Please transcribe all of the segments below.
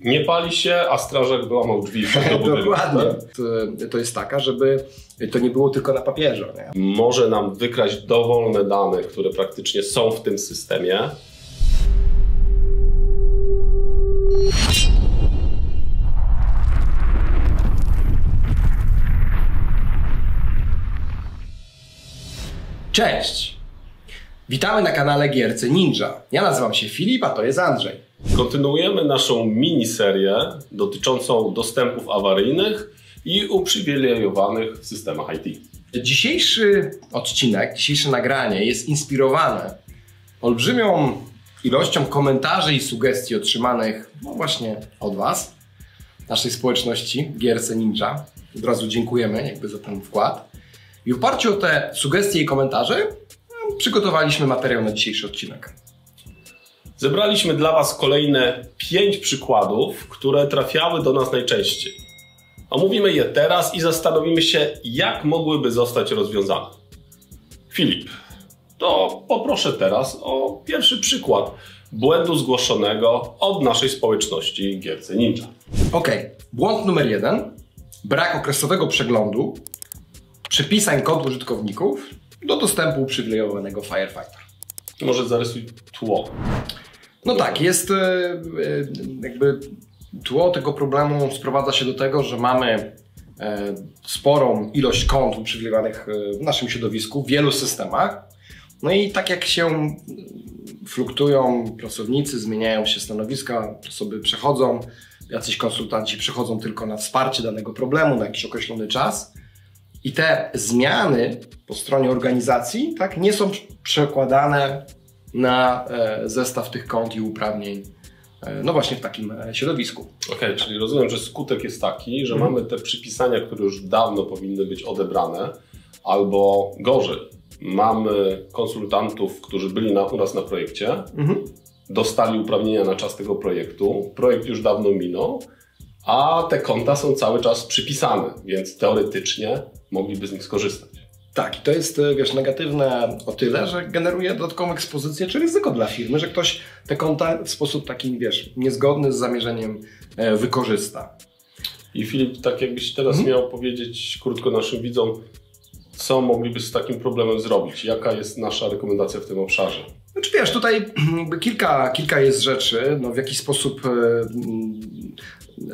nie pali się, a strażak wyłamał drzwi. Dokładnie. To, to jest taka, żeby to nie było tylko na papierze. Nie? Może nam wykraść dowolne dane, które praktycznie są w tym systemie. Cześć! Witamy na kanale Gierce Ninja. Ja nazywam się Filip, a to jest Andrzej. Kontynuujemy naszą miniserię dotyczącą dostępów awaryjnych i uprzywilejowanych w systemach IT. Dzisiejszy odcinek, dzisiejsze nagranie jest inspirowane olbrzymią ilością komentarzy i sugestii otrzymanych no właśnie od Was, naszej społeczności Gierce Ninja. Od razu dziękujemy jakby za ten wkład. I w oparciu o te sugestie i komentarze no, przygotowaliśmy materiał na dzisiejszy odcinek. Zebraliśmy dla Was kolejne pięć przykładów, które trafiały do nas najczęściej. Omówimy je teraz i zastanowimy się, jak mogłyby zostać rozwiązane. Filip, to poproszę teraz o pierwszy przykład błędu zgłoszonego od naszej społeczności Gierce Ninja. Ok, błąd numer jeden. Brak okresowego przeglądu przypisań kod użytkowników do dostępu uprzywilejowanego Firefighter. Może zarysuj tło. No tak, jest e, e, jakby tło tego problemu sprowadza się do tego, że mamy e, sporą ilość kont uprzywilejowanych w naszym środowisku, w wielu systemach. No i tak jak się fluktuują pracownicy, zmieniają się stanowiska, osoby przechodzą, jacyś konsultanci przychodzą tylko na wsparcie danego problemu na jakiś określony czas. I te zmiany po stronie organizacji tak, nie są przekładane na e, zestaw tych kont i uprawnień, e, no właśnie w takim e, środowisku. Okej, okay, czyli rozumiem, że skutek jest taki, że mhm. mamy te przypisania, które już dawno powinny być odebrane, albo gorzej, mamy konsultantów, którzy byli na, u nas na projekcie, mhm. dostali uprawnienia na czas tego projektu, projekt już dawno minął, a te konta są cały czas przypisane, więc teoretycznie mogliby z nich skorzystać. Tak, i to jest, e, wiesz, negatywne o tyle, że generuje dodatkową ekspozycję czy ryzyko dla firmy, że ktoś te konta w sposób taki, wiesz, niezgodny z zamierzeniem e, wykorzysta. I Filip, tak jakbyś teraz mhm. miał powiedzieć krótko naszym widzom, co mogliby z takim problemem zrobić? Jaka jest nasza rekomendacja w tym obszarze? Znaczy wiesz, tutaj kilka, kilka jest rzeczy, no w jaki sposób e,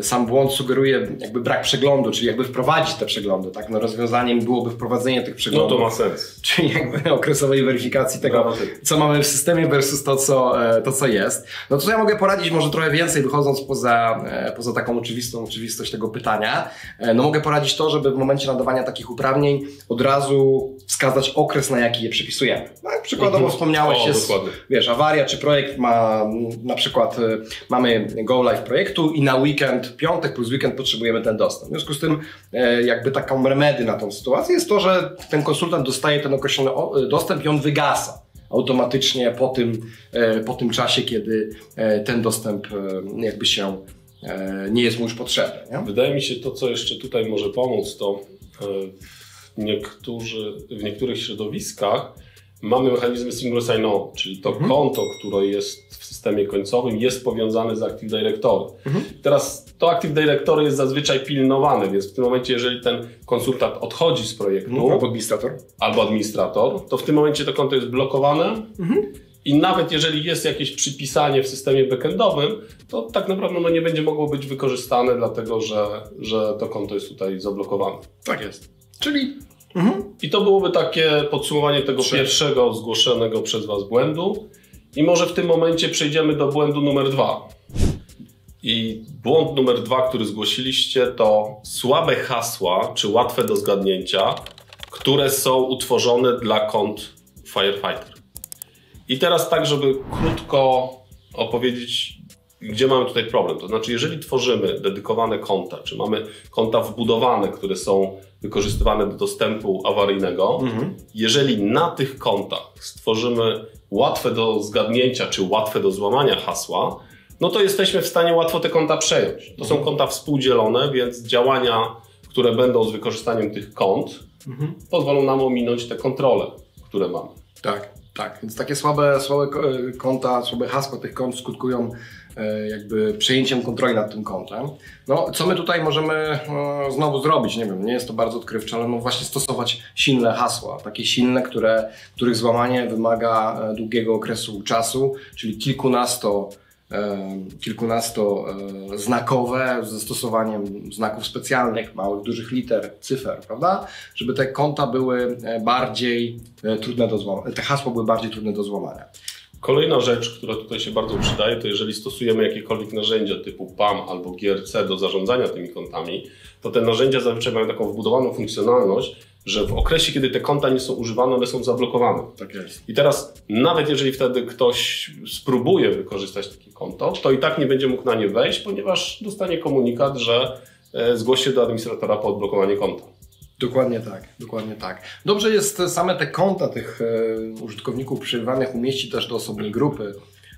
sam błąd sugeruje jakby brak przeglądu, czyli jakby wprowadzić te przeglądy, tak? No rozwiązaniem byłoby wprowadzenie tych przeglądów. No to ma sens. Czyli jakby okresowej weryfikacji tego, co mamy w systemie versus to co, e, to, co jest. No to ja mogę poradzić może trochę więcej, wychodząc poza, e, poza taką oczywistą oczywistość tego pytania. E, no mogę poradzić to, żeby w momencie nadawania takich uprawnień od razu wskazać okres, na jaki je przypisujemy. No, przykładowo mhm. wspomniałeś, o, jest, wiesz, awaria, czy projekt ma na przykład, mamy go live projektu i na weekend weekend, piątek plus weekend potrzebujemy ten dostęp. W związku z tym e, jakby taką remedy na tą sytuację jest to, że ten konsultant dostaje ten określony e, dostęp i on wygasa automatycznie po tym, e, po tym czasie, kiedy ten dostęp jakby się nie jest mu już potrzebny. Nie? Wydaje mi się to, co jeszcze tutaj może pomóc, to w, niektórzy, w niektórych środowiskach mamy mechanizmy single sign-on, czyli to mhm. konto, które jest w systemie końcowym, jest powiązane z Active Directory. Mhm. Teraz to Active Directory jest zazwyczaj pilnowane, więc w tym momencie, jeżeli ten konsultant odchodzi z projektu, mhm. albo administrator, albo administrator, to w tym momencie to konto jest blokowane. Mhm. I nawet jeżeli jest jakieś przypisanie w systemie backendowym, to tak naprawdę no nie będzie mogło być wykorzystane, dlatego że, że to konto jest tutaj zablokowane. Tak jest. Czyli Mhm. I to byłoby takie podsumowanie tego Trzy. pierwszego zgłoszonego przez Was błędu. I może w tym momencie przejdziemy do błędu numer dwa. I błąd numer dwa, który zgłosiliście, to słabe hasła, czy łatwe do zgadnięcia, które są utworzone dla kont Firefighter. I teraz tak, żeby krótko opowiedzieć, gdzie mamy tutaj problem. To znaczy, jeżeli tworzymy dedykowane konta, czy mamy konta wbudowane, które są wykorzystywane do dostępu awaryjnego, mhm. jeżeli na tych kontach stworzymy łatwe do zgadnięcia, czy łatwe do złamania hasła, no to jesteśmy w stanie łatwo te konta przejąć. To są mhm. konta współdzielone, więc działania, które będą z wykorzystaniem tych kont, mhm. pozwolą nam ominąć te kontrole, które mamy. Tak, tak. Więc takie słabe, słabe konta, słabe hasła tych kont skutkują jakby przejęciem kontroli nad tym kontem. No, co my tutaj możemy no, znowu zrobić? Nie wiem, nie jest to bardzo odkrywcze, ale no właśnie stosować silne hasła, takie silne, które, których złamanie wymaga e, długiego okresu czasu, czyli kilkunasto kilkunastoznakowe ze stosowaniem znaków specjalnych, małych, dużych liter, cyfer, prawda? Żeby te konta były bardziej trudne do złamania, te hasła były bardziej trudne do złamania. Kolejna rzecz, która tutaj się bardzo przydaje, to jeżeli stosujemy jakiekolwiek narzędzia typu PAM albo GRC do zarządzania tymi kontami, to te narzędzia zazwyczaj mają taką wbudowaną funkcjonalność, że w okresie, kiedy te konta nie są używane, one są zablokowane. Tak jest. I teraz, nawet jeżeli wtedy ktoś spróbuje wykorzystać takie konto, to i tak nie będzie mógł na nie wejść, ponieważ dostanie komunikat, że e, zgłosi się do administratora po odblokowanie konta. Dokładnie tak, dokładnie tak. Dobrze jest same te konta tych e, użytkowników przerywanych umieścić też do osobnej grupy,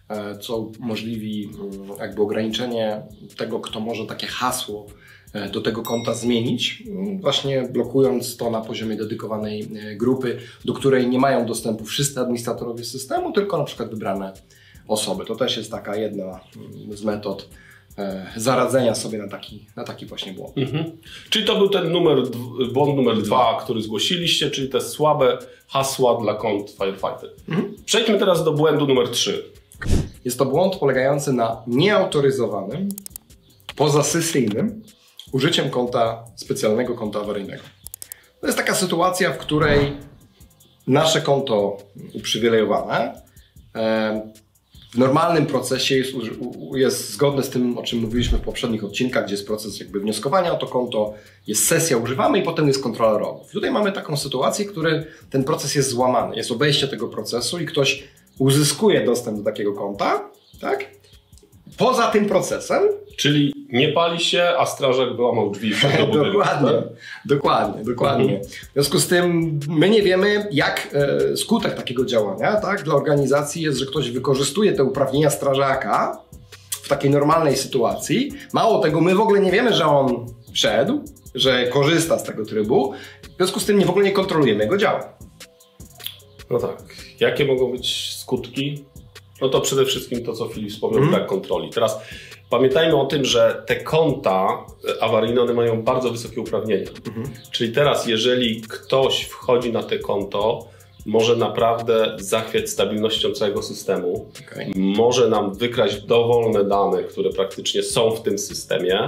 e, co umożliwi mm, jakby ograniczenie tego, kto może takie hasło e, do tego konta zmienić, mm, właśnie blokując to na poziomie dedykowanej grupy, do której nie mają dostępu wszyscy administratorowie systemu, tylko na przykład wybrane osoby. To też jest taka jedna mm, z metod zaradzenia sobie na taki, na taki właśnie błąd. Mhm. Czyli to był ten numer, błąd numer dwa, który zgłosiliście, czyli te słabe hasła dla kont Firefighter. Mhm. Przejdźmy teraz do błędu numer trzy. Jest to błąd polegający na nieautoryzowanym, pozasesyjnym użyciem konta specjalnego konta awaryjnego. To jest taka sytuacja, w której nasze konto uprzywilejowane e, w normalnym procesie jest, jest zgodne z tym, o czym mówiliśmy w poprzednich odcinkach, gdzie jest proces jakby wnioskowania o to konto, jest sesja, używamy i potem jest kontrola logów. Tutaj mamy taką sytuację, w której ten proces jest złamany, jest obejście tego procesu i ktoś uzyskuje dostęp do takiego konta, tak? Poza tym procesem. Czyli nie pali się, a strażak wyłamał drzwi. dokładnie, tak? dokładnie, dokładnie. W związku z tym my nie wiemy, jak e, skutek takiego działania tak, dla organizacji jest, że ktoś wykorzystuje te uprawnienia strażaka w takiej normalnej sytuacji. Mało tego, my w ogóle nie wiemy, że on wszedł, że korzysta z tego trybu. W związku z tym nie w ogóle nie kontrolujemy jego działań. No tak. Jakie mogą być skutki? No to przede wszystkim to, co Filip wspomniał, mm. brak kontroli. Teraz Pamiętajmy o tym, że te konta awaryjne one mają bardzo wysokie uprawnienia. Mhm. Czyli teraz, jeżeli ktoś wchodzi na te konto, może naprawdę zachwiać stabilnością całego systemu, okay. może nam wykraść dowolne dane, które praktycznie są w tym systemie,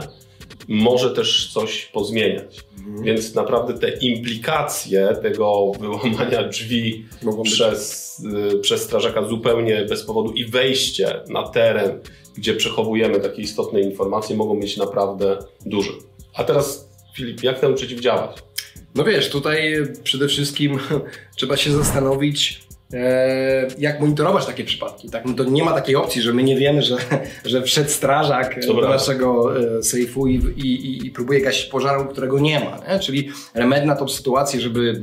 może też coś pozmieniać. Mhm. Więc naprawdę te implikacje tego wyłamania drzwi przez, y, przez strażaka zupełnie bez powodu i wejście na teren gdzie przechowujemy takie istotne informacje, mogą być naprawdę duże. A teraz, Filip, jak temu przeciwdziałać? No wiesz, tutaj przede wszystkim trzeba się zastanowić, jak monitorować takie przypadki. Tak? No to nie ma takiej opcji, że my nie wiemy, że, że wszedł strażak Dobra. do naszego e, sejfu i, i, i próbuje gasić pożaru, którego nie ma. Nie? Czyli remedy na tą sytuację, żeby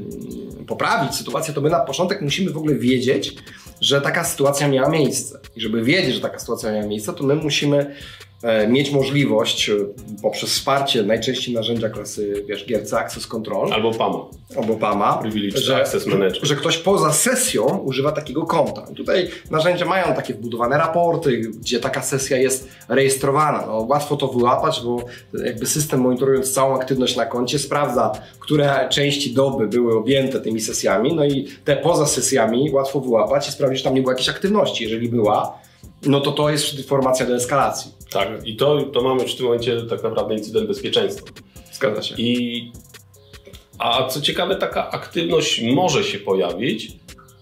poprawić sytuację, to my na początek musimy w ogóle wiedzieć, że taka sytuacja miała miejsce. I żeby wiedzieć, że taka sytuacja miała miejsce, to my musimy E, mieć możliwość e, poprzez wsparcie najczęściej narzędzia klasy wiesz, GRC Access Control albo PAMA, albo PAMA że, Access Manager. że ktoś poza sesją używa takiego konta. Tutaj narzędzia mają takie wbudowane raporty, gdzie taka sesja jest rejestrowana. No, łatwo to wyłapać, bo jakby system monitorując całą aktywność na koncie sprawdza, które części doby były objęte tymi sesjami, no i te poza sesjami łatwo wyłapać i sprawdzić, że tam nie było jakiejś aktywności. Jeżeli była, no to to jest informacja do eskalacji. Tak, i to, to mamy w tym momencie tak naprawdę incydent bezpieczeństwa. Zgadza się. I, a co ciekawe, taka aktywność może się pojawić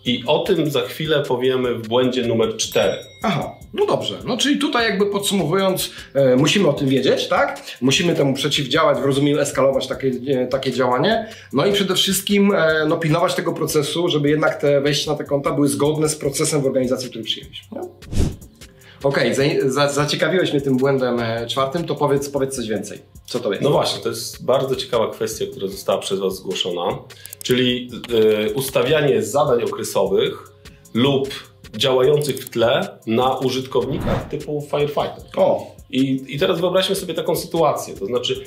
i o tym za chwilę powiemy w błędzie numer 4. Aha, no dobrze. No czyli tutaj jakby podsumowując, e, musimy o tym wiedzieć, tak? Musimy temu przeciwdziałać, w rozumieniu eskalować takie, e, takie działanie. No i przede wszystkim e, no, pilnować tego procesu, żeby jednak te wejścia na te konta były zgodne z procesem w organizacji, który. Nie? Okej, okay, za, zaciekawiłeś mnie tym błędem e, czwartym, to powiedz, powiedz coś więcej. Co to jest? No właśnie, to jest bardzo ciekawa kwestia, która została przez Was zgłoszona, czyli yy, ustawianie zadań okresowych lub działających w tle na użytkownikach typu Firefighter. O. I, I teraz wyobraźmy sobie taką sytuację, to znaczy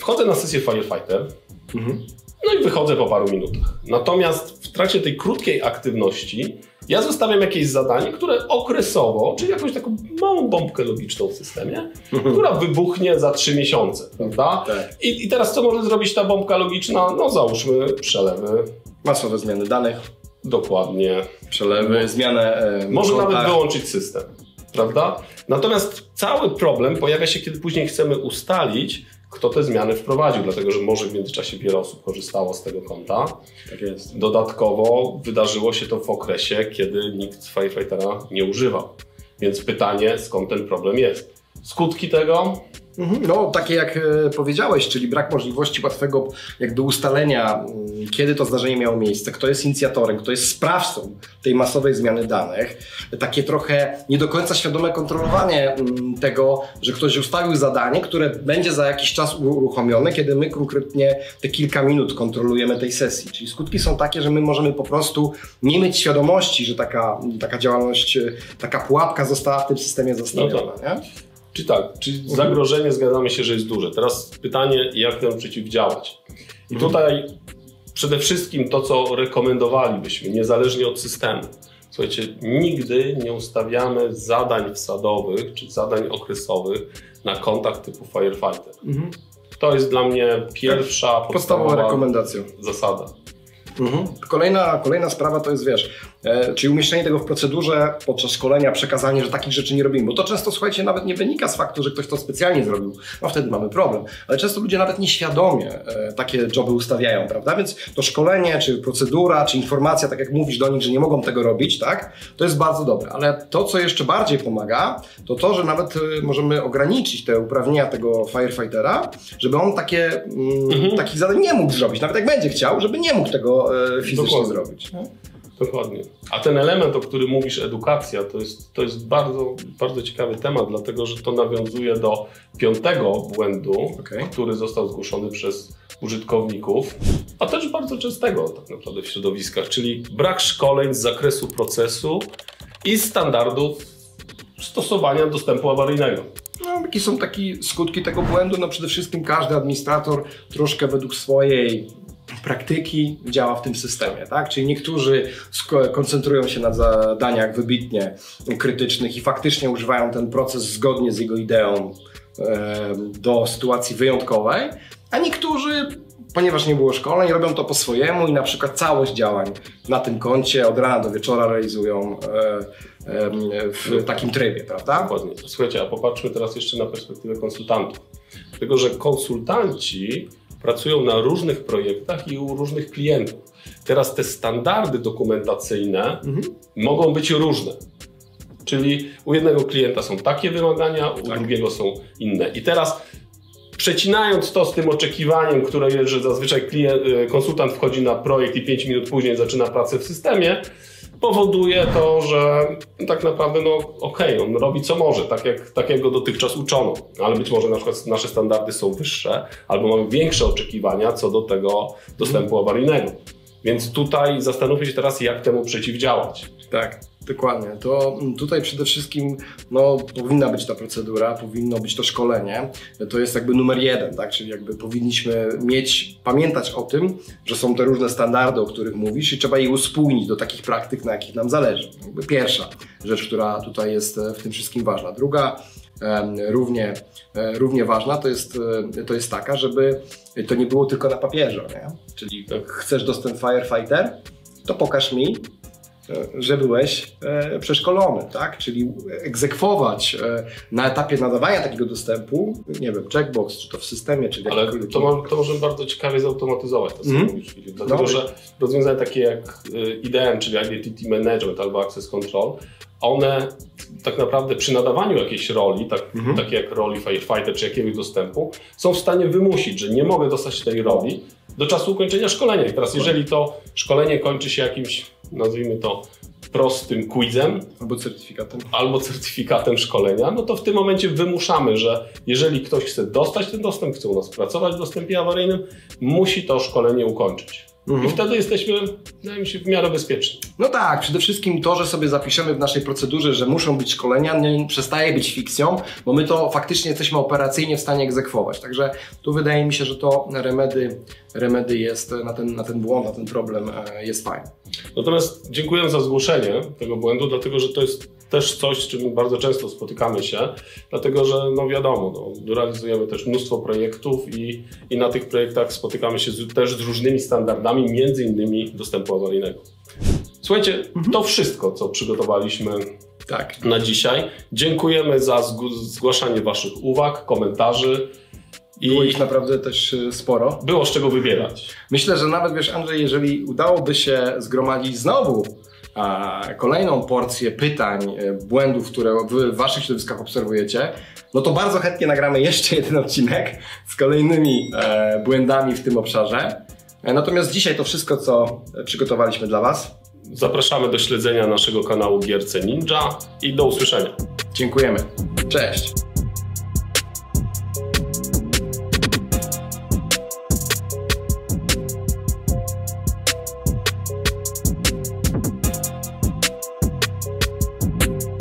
wchodzę na sesję Firefighter, mhm. no i wychodzę po paru minutach. Natomiast w trakcie tej krótkiej aktywności Ja zostawiam jakieś zadanie, które okresowo, czyli jakąś taką małą bombkę logiczną w systemie, mhm. która wybuchnie za trzy miesiące, prawda? Tak. I, I teraz co może zrobić ta bombka logiczna? No załóżmy przelewy. Masowe zmiany danych. Dokładnie. Przelewy, zmianę. E, może nawet wyłączyć system, prawda? Natomiast cały problem pojawia się, kiedy później chcemy ustalić, kto te zmiany wprowadził, dlatego że może w międzyczasie wiele osób korzystało z tego konta. Tak jest. Dodatkowo wydarzyło się to w okresie, kiedy nikt Firefightera nie używał. Więc pytanie, skąd ten problem jest. Skutki tego Mhm. No, takie jak e, powiedziałeś, czyli brak możliwości łatwego jakby ustalenia, mm, kiedy to zdarzenie miało miejsce, kto jest inicjatorem, kto jest sprawcą tej masowej zmiany danych. Takie trochę nie do końca świadome kontrolowanie mm, tego, że ktoś ustawił zadanie, które będzie za jakiś czas uruchomione, kiedy my konkretnie te kilka minut kontrolujemy tej sesji. Czyli skutki są takie, że my możemy po prostu nie mieć świadomości, że taka, taka działalność, e, taka pułapka została w tym systemie zastawiona. No tak. Czy tak, czy zagrożenie zgadzamy się, że jest duże. Teraz pytanie, jak temu przeciwdziałać. I mhm. tutaj przede wszystkim to, co rekomendowalibyśmy, niezależnie od systemu. Słuchajcie, nigdy nie ustawiamy zadań wsadowych czy zadań okresowych na kontach typu Firefighter. Mhm. To jest dla mnie pierwsza tak, podstawowa rekomendacja. Zasada. Mhm. Kolejna, kolejna sprawa to jest, wiesz, czyli umieszczenie tego w procedurze podczas szkolenia, przekazanie, że takich rzeczy nie robimy. Bo to często, słuchajcie, nawet nie wynika z faktu, że ktoś to specjalnie zrobił. No wtedy mamy problem. Ale często ludzie nawet nieświadomie e, takie joby ustawiają, prawda? Więc to szkolenie, czy procedura, czy informacja, tak jak mówisz do nich, że nie mogą tego robić, tak? To jest bardzo dobre. Ale to, co jeszcze bardziej pomaga, to to, że nawet e, możemy ograniczyć te uprawnienia tego firefightera, żeby on takie, mm, mhm. takich zadań nie mógł zrobić. Nawet jak będzie chciał, żeby nie mógł tego E, fizycznie Dokładnie. zrobić. Nie? Dokładnie. A ten element, o którym mówisz, edukacja, to jest, to jest bardzo, bardzo ciekawy temat, dlatego że to nawiązuje do piątego błędu, okay. który został zgłoszony przez użytkowników, a też bardzo częstego tak naprawdę w środowiskach, czyli brak szkoleń z zakresu procesu i standardów stosowania dostępu awaryjnego. No, jakie są takie skutki tego błędu? No przede wszystkim każdy administrator troszkę według swojej praktyki działa w tym systemie, tak? Czyli niektórzy koncentrują się na zadaniach wybitnie krytycznych i faktycznie używają ten proces zgodnie z jego ideą do sytuacji wyjątkowej, a niektórzy ponieważ nie było szkoleń, robią to po swojemu i na przykład całość działań na tym koncie od rana do wieczora realizują w takim trybie, prawda? Dokładnie. Słuchajcie, a popatrzmy teraz jeszcze na perspektywę konsultantów. Dlatego, że konsultanci pracują na różnych projektach i u różnych klientów. Teraz te standardy dokumentacyjne mhm. mogą być różne. Czyli u jednego klienta są takie wymagania, u tak. drugiego są inne. I teraz przecinając to z tym oczekiwaniem, które jest, że zazwyczaj klient, y, konsultant wchodzi na projekt i 5 minut później zaczyna pracę w systemie, powoduje to, że tak naprawdę, no okej, okay, on robi co może, tak jak, tak jak go dotychczas uczono, ale być może na przykład nasze standardy są wyższe, albo mamy większe oczekiwania co do tego dostępu awaryjnego. Więc tutaj zastanówmy się teraz, jak temu przeciwdziałać. Tak. Dokładnie. To tutaj przede wszystkim no, powinna być ta procedura, powinno być to szkolenie. To jest jakby numer jeden, tak? Czyli jakby powinniśmy mieć, pamiętać o tym, że są te różne standardy, o których mówisz i trzeba je uspójnić do takich praktyk, na jakich nam zależy. Jakby pierwsza rzecz, która tutaj jest e, w tym wszystkim ważna. Druga, równie, e, równie ważna, to jest, e, to jest taka, żeby to nie było tylko na papierze. Nie? Czyli chcesz dostęp Firefighter, to pokaż mi, że byłeś e, przeszkolony, tak? Czyli egzekwować e, na etapie nadawania takiego dostępu, nie wiem, checkbox, czy to w systemie, czy w Ale to, ma, to możemy bardzo ciekawie zautomatyzować, to co mm. mówisz, dlatego że rozwiązania takie jak e, IDM, czyli Identity Management albo Access Control, one tak naprawdę przy nadawaniu jakiejś roli, tak, mhm. takie jak roli firefighter czy jakiegoś dostępu, są w stanie wymusić, że nie mogę dostać tej roli do czasu ukończenia szkolenia. I teraz jeżeli to szkolenie kończy się jakimś nazwijmy to prostym quizem. Albo certyfikatem. Albo certyfikatem szkolenia, no to w tym momencie wymuszamy, że jeżeli ktoś chce dostać ten dostęp, chce u nas pracować w dostępie awaryjnym, musi to szkolenie ukończyć. Mhm. I wtedy jesteśmy, wydaje mi się, w miarę bezpieczni. No tak, przede wszystkim to, że sobie zapiszemy w naszej procedurze, że muszą być szkolenia, nie przestaje być fikcją, bo my to faktycznie jesteśmy operacyjnie w stanie egzekwować. Także tu wydaje mi się, że to remedy, remedy jest na ten, na ten błąd, na ten problem e, jest fajny. Natomiast dziękuję za zgłoszenie tego błędu, dlatego że to jest też coś, z czym bardzo często spotykamy się, dlatego że no wiadomo, no, realizujemy też mnóstwo projektów i, i na tych projektach spotykamy się z, też z różnymi standardami, między innymi dostępu awaryjnego. Słuchajcie, mhm. to wszystko, co przygotowaliśmy tak. na dzisiaj. Dziękujemy za zgłaszanie Waszych uwag, komentarzy. I było ich naprawdę też e, sporo. Było z czego wybierać. Myślę, że nawet wiesz, Andrzej, jeżeli udałoby się zgromadzić znowu kolejną porcję pytań, e, błędów, które w waszych środowiskach obserwujecie, no to bardzo chętnie nagramy jeszcze jeden odcinek z kolejnymi e, błędami w tym obszarze. E, natomiast dzisiaj to wszystko, co przygotowaliśmy dla was. Zapraszamy do śledzenia naszego kanału Gierce Ninja i do usłyszenia. Dziękujemy. Cześć.